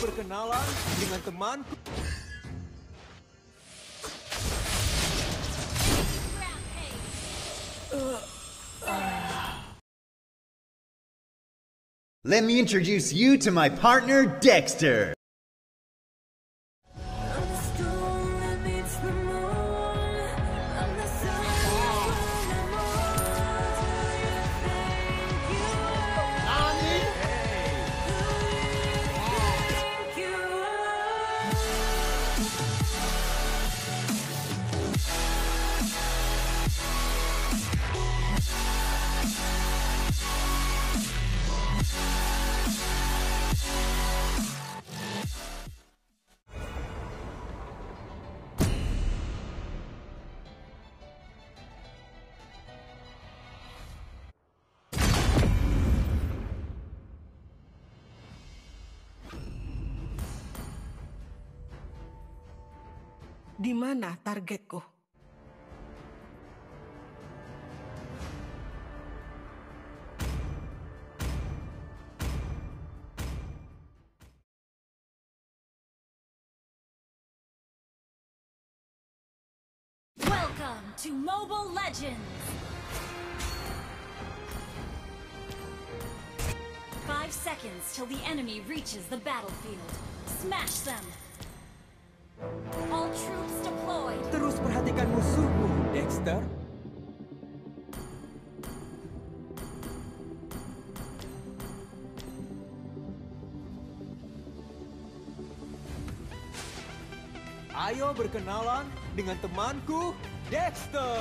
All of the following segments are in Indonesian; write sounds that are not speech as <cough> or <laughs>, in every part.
dengan. Let me introduce you to my partner, Dexter. Di mana targetku? Welcome to Mobile Legends! Five seconds till the enemy reaches the battlefield. Smash them! Terus perhatikan musuhmu, Dexter. Ayo berkenalan dengan temanku, Dexter.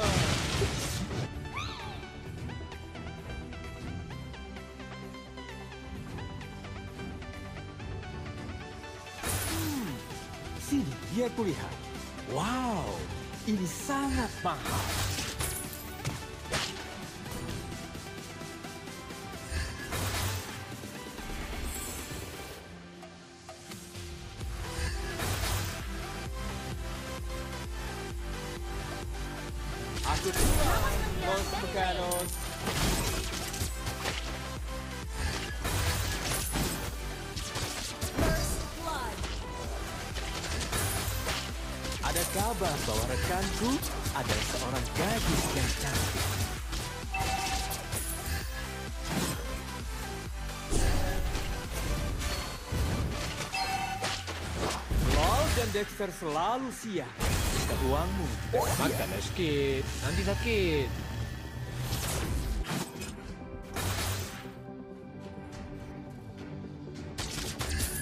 Sini, biar kulihat. Wow, ini sangat mahal. Bahwa rekanku adalah seorang gadis yang cantik. Lol dan Dexter selalu siap jika uangmu tidak siap. Makan sedikit, nanti sakit.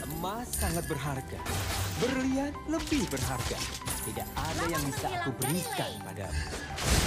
Emas sangat berharga. Berlian lebih berharga. Tidak ada yang bisa aku berikan padamu.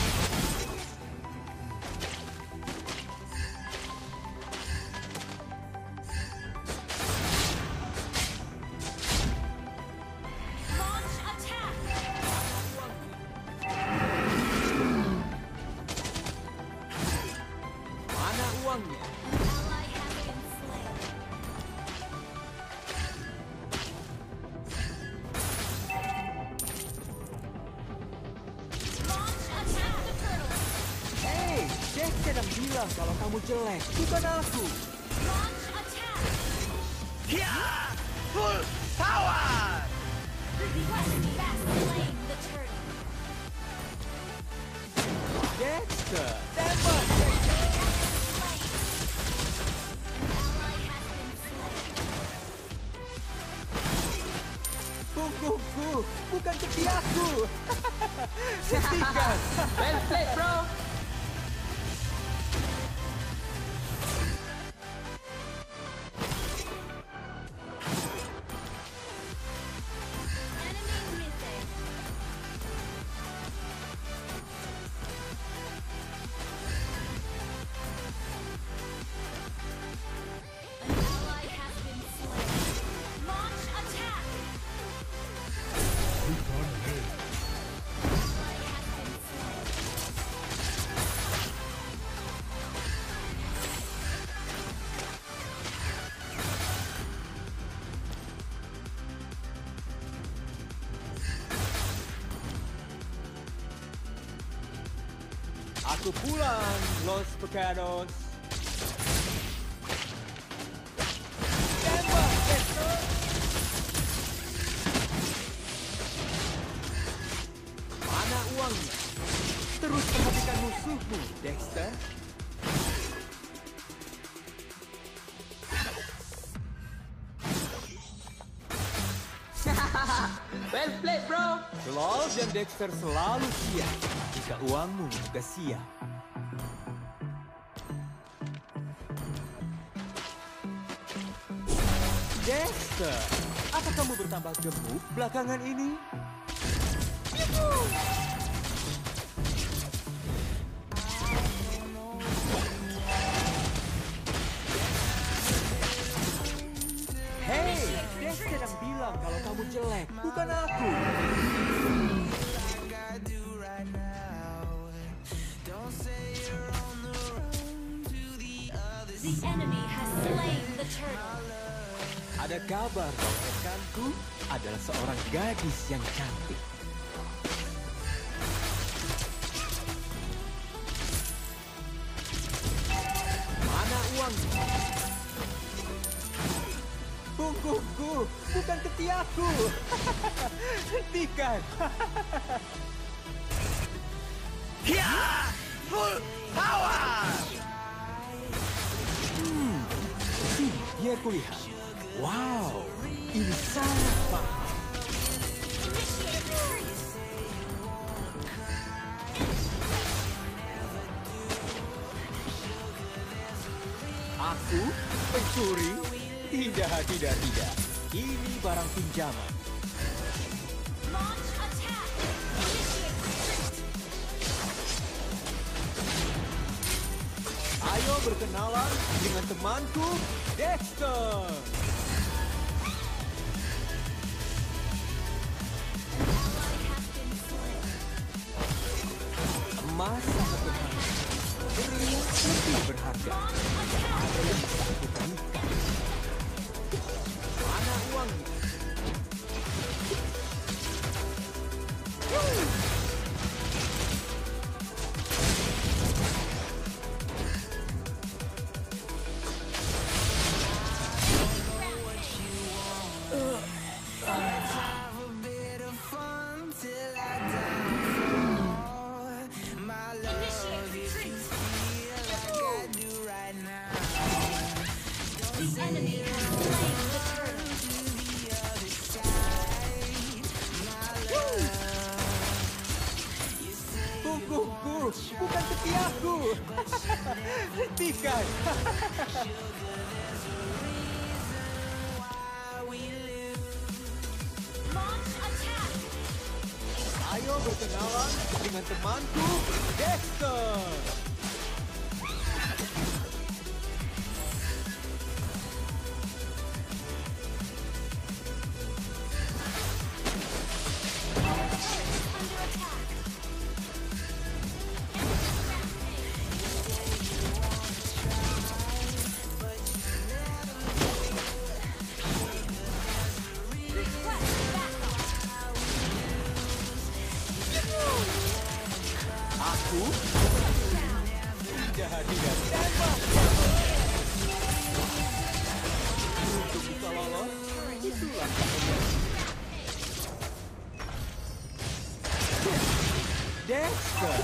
Jelek, bukan aku. Launch attack! Full power! Dexter, tembak. Punggungku, bukan ketiakku. <laughs> Hentikan. Well played, bro. Aku pulang, Los Pecados. Dan Dexter selalu siap jika uangmu juga siap. Dexter, apa kamu bertambah gemuk belakangan ini? Hei, Dexter yang bilang kalau kamu jelek, bukan aku. Ada kabar bahwa rekanku adalah seorang gadis yang cantik. Mana uangnya? Punggungku, bukan ketiakku. <laughs> Hentikan. <laughs> biar kulihat. Wow, ini sangat mahal. Aku pencuri? Tidak, tidak, tidak. Ini barang pinjaman. Berkenalan dengan temanku, Dexter. Emas sangat berharga. Berlian lebih berharga. Ada yang bisa Ayo berkenalan dengan temanku, Dexter. Tidak tembak. Untuk bisa lolos, itulah Dexter,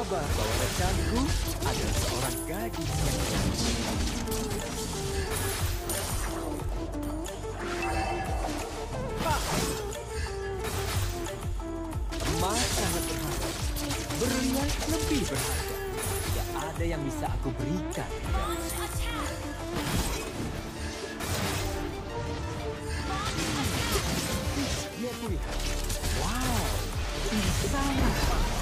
kabar bahwa rekanku adalah seorang gadis yang cantik. Emas sangat berharga. Berlian lebih berharga. Tidak ada yang bisa aku berikan. Wow, ini sangat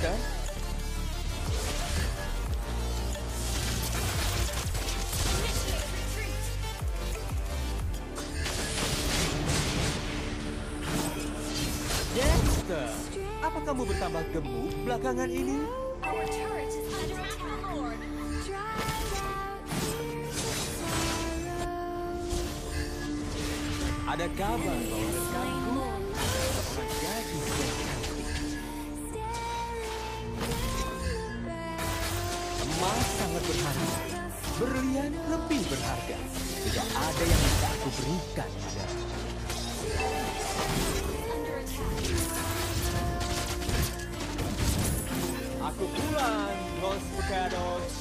Dexter. Dexter, apa kamu bertambah gemuk belakangan ini? Ada kabar bahwa yang bisa aku berikan padamu. Aku pulang, Los Pecados.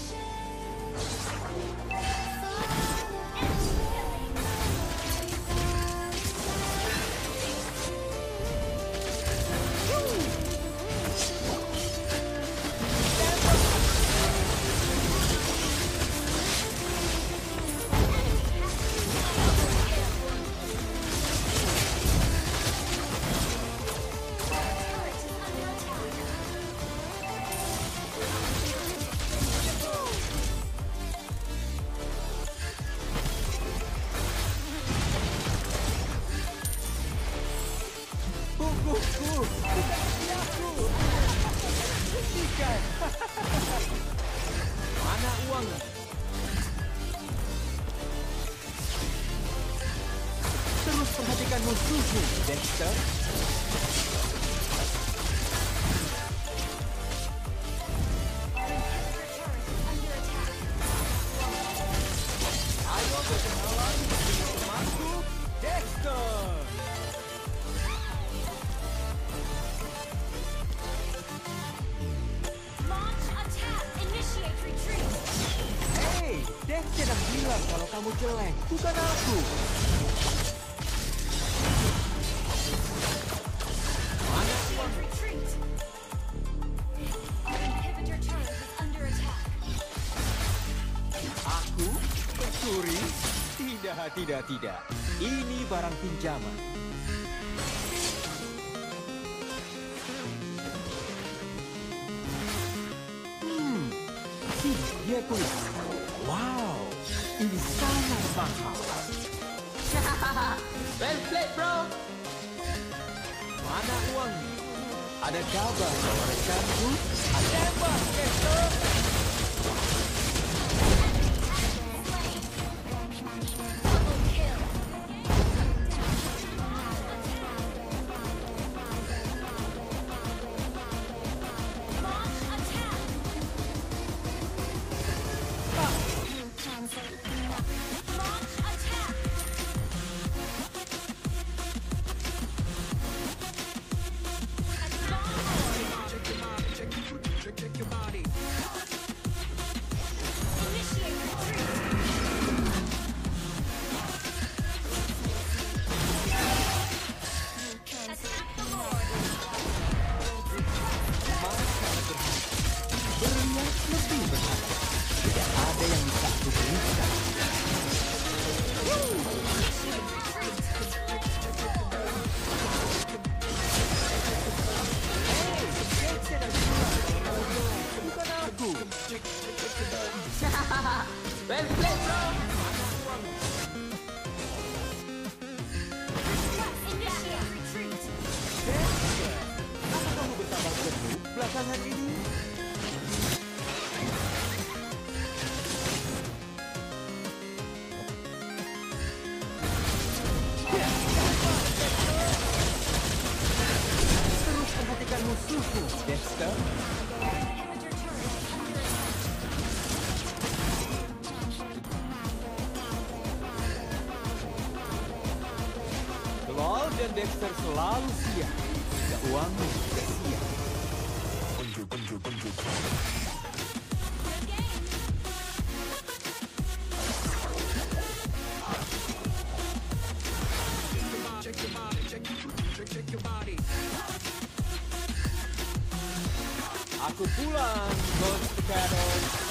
Punggungku, kaki aku. Hentikan. Mana uangnya? Terus perhatikan musuhmu, Dexter. Kamu jelek, bukan aku. Aku pencuri? Tidak, tidak, tidak. Ini barang pinjaman. Hmm, dia tulis. Wow, ini sangat mahal. Well played, bro. Mana uangnya? Ada kabar bahwa rekanku tembak, Dexter. Dexter selalu siap. Jika uangmu juga siap. Good game. Aku pulang, Ghost Pecados.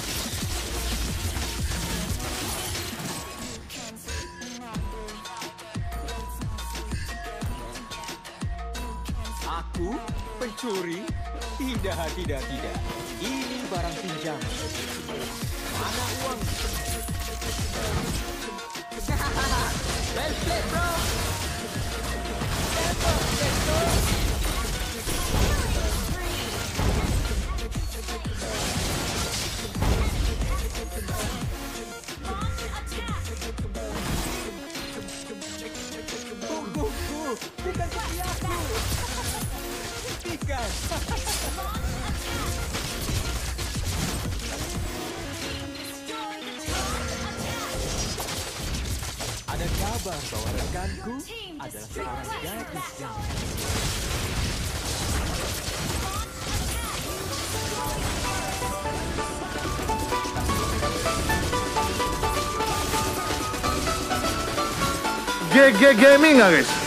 Aku pencuri Tidak, tidak, tidak. Ini barang pinjaman. Mana uang? <laughs> Well played, bro. Punggungku, rekanku adalah seorang gadis yang GG Gaming guys